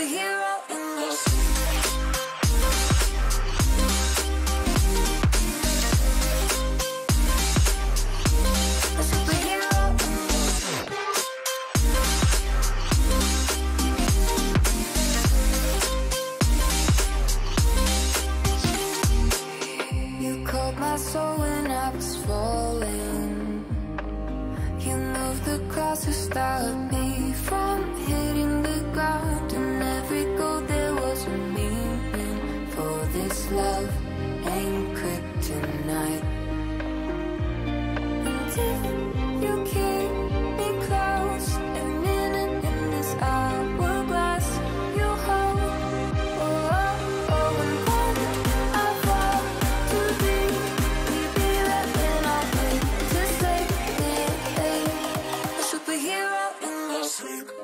superhero in motion. my soul when I was falling You moved the clouds to stop me from this love anchored tonight. And if you keep me close, a minute in this hourglass you hold. Oh, oh, oh, and when I fall to be, we be right when I wait to say, hey, hey, a superhero in my sleep.